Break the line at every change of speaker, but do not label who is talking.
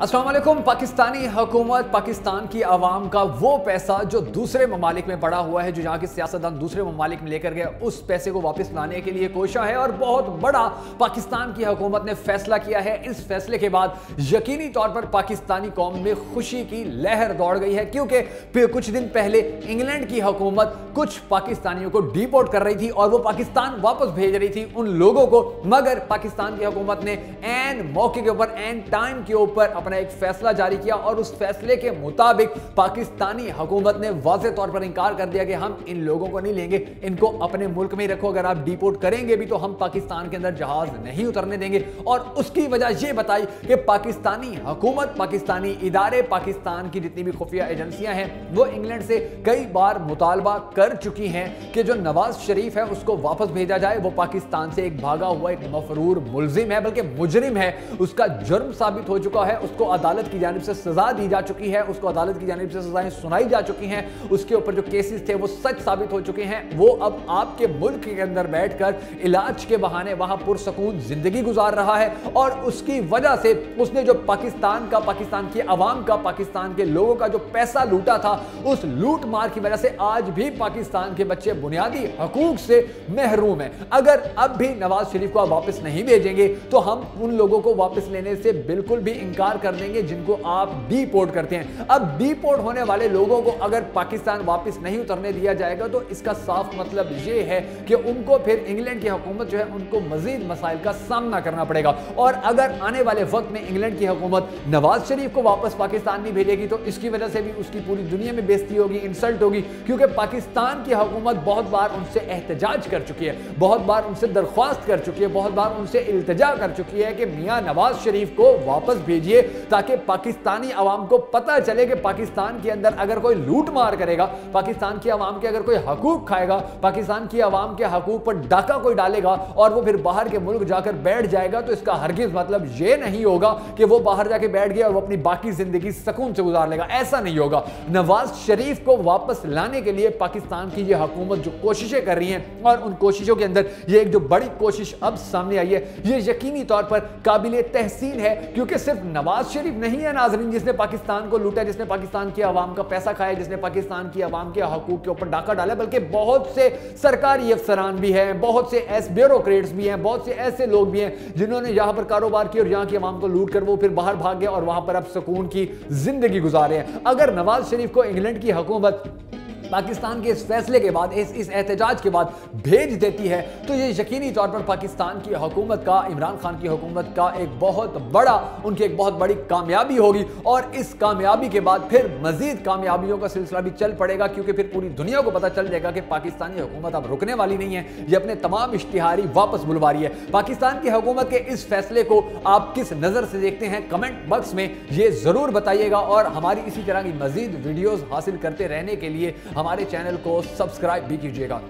असलम पाकिस्तानी हुकूमत पाकिस्तान की आवाम का वो पैसा जो दूसरे ममालिक में पड़ा हुआ है, जो यहाँ के सियासतदान दूसरे ममालिक में लेकर गए, उस पैसे को वापस लाने के लिए कोशा है और बहुत बड़ा पाकिस्तान की हुकूमत ने फैसला किया है। इस फैसले के बाद यकीनी तौर पर पाकिस्तानी कौम में खुशी की लहर दौड़ गई है, क्योंकि कुछ दिन पहले इंग्लैंड की हुकूमत कुछ पाकिस्तानियों को डिपोर्ट कर रही थी और वो पाकिस्तान वापस भेज रही थी उन लोगों को। मगर पाकिस्तान की हुकूमत ने एन मौके के ऊपर, एन टाइम के ऊपर अपना एक फैसला जारी किया और उस फैसले के मुताबिक पाकिस्तानी हुकूमत ने वाजे तौर पर इंकार कर दिया कि हम इन लोगों को नहीं लेंगे, इनको अपने मुल्क में रखो, अगर आप डिपोर्ट करेंगे भी तो हम पाकिस्तान के अंदर जहाज़ नहीं उतरने देंगे। और उसकी वजह यह बताई कि पाकिस्तानी हुकूमत, पाकिस्तानी इदारे, पाकिस्तान की जितनी भी खुफिया एजेंसियाँ हैं, वो इंग्लैंड से कई बार मुतालबा कर चुकी हैं कि जो नवाज़ शरीफ है, उसको वापस भेजा जाए। वो पाकिस्तान से एक भागा हुआ, एक मफरूर मुलजिम है, बल्कि मुजरिम है। उसका जुर्म साबित हो चुका है, उसको उसको अदालत की जानब से सजा दी जा चुकी है, उसको अदालत की जानब से सजाएँ सुनाई जा चुकी हैं। उसके ऊपर जो केसेस थे, वो सच साबित हो चुके हैं। वो अब आपके मुल्क के अंदर बैठकर इलाज के बहाने वहाँ पुरसकून ज़िंदगी गुजार रहा है और उसकी वजह से उसने जो पाकिस्तान का, पाकिस्तान की आवाम का, पाकिस्तान के लोगों का जो पैसा लूटा था, उस लूट मार की वजह से आज भी पाकिस्तान के बच्चे बुनियादी हकूक से महरूम है। अगर अब भी नवाज़ शरीफ को आप वापस नहीं भेजेंगे तो हम उन लोगों को वापस लेने से बिल्कुल भी इंकार कर देंगे, जिनको आप डीपोर्ट करते हैं। अब डीपोर्ट होने वाले लोगों को अगर पाकिस्तान वापस नहीं उतरने दिया जाएगा तो इसका साफ़ मतलब ये है कि उनको फिर इंग्लैंड की हुकूमत जो है, उनको मजीद मसाइल का सामना करना पड़ेगा। और अगर आने वाले वक्त में इंग्लैंड की हुकूमत नवाज़ शरीफ को वापस पाकिस्तान नहीं भेजेगी तो इसकी वजह से भी उसकी पूरी दुनिया में बेजती होगी इंसल्ट होगी, क्योंकि पाकिस्तान की हुकूमत बहुत बार उनसे एहतजाज कर चुकी है, बहुत बार उनसे दरख्वास्त कर चुकी है, बहुत बार उनसे इल्तजा कर चुकी है कि मियाँ नवाज़ शरीफ को वापस भेजिए। ताकि पाकिस्तानी आवाम को पता चले कि पाकिस्तान के अंदर अगर कोई लूट मार करेगा, पाकिस्तान की आवाम के अगर कोई हकूक खाएगा, पाकिस्तान की आवाम के हकूक पर डाका कोई डालेगा और वो फिर बाहर के मुल्क जाकर बैठ जाएगा तो इसका हरगिज मतलब ये नहीं होगा कि वो बाहर जाके बैठ गया और वो अपनी बाकी ज़िंदगी सुकून से गुजार लेगा। ऐसा नहीं होगा। नवाज़ शरीफ को वापस लाने के लिए पाकिस्तान की ये हुकूमत जो कोशिशें कर रही है और उन कोशिशों के अंदर ये एक जो बड़ी कोशिश अब सामने आई है, ये यकीनी तौर पर काबिल तहसीन है, क्योंकि सिर्फ़ नवाज़ शरीफ नहीं है नाजरीन, जिसने पाकिस्तान को लूटा, जिसने पाकिस्तान की आवाम का पैसा खाया, जिसने पाकिस्तान की आवाम के हकूक के ऊपर डाका डाला, बल्कि बहुत से सरकारी अफसरान भी हैं, बहुत से एस ब्यूरोक्रेट्स भी हैं, बहुत से ऐसे लोग भी हैं, जिन्होंने यहाँ पर कारोबार किया और यहाँ की आवाम को लूट कर वो फिर बाहर भाग गया और वहाँ पर अब सुकून की ज़िंदगी गुजारे हैं। अगर नवाज़ शरीफ को इंग्लैंड की हुकूमत पाकिस्तान के इस फैसले के बाद, इस इस एहतजाज के बाद भेज देती है। तो ये यकीनी तौर पर पाकिस्तान की हुकूमत का, इमरान खान की हुकूमत का एक बहुत बड़ा, उनकी एक बहुत बड़ी कामयाबी होगी। और इस कामयाबी के बाद फिर मजीद कामयाबियों का सिलसिला भी चल पड़ेगा, क्योंकि फिर पूरी दुनिया को पता चल जाएगा कि पाकिस्तानी हुकूमत अब रुकने वाली नहीं है। ये अपने तमाम इश्तिहारी वापस बुलवा रही है। पाकिस्तान की हुकूमत के इस फैसले को आप किस नज़र से देखते हैं, कमेंट बॉक्स में ये ज़रूर बताइएगा। और हमारी इसी तरह की मजीद वीडियोज़ हासिल करते रहने के लिए हमारे चैनल को सब्सक्राइब भी कीजिएगा।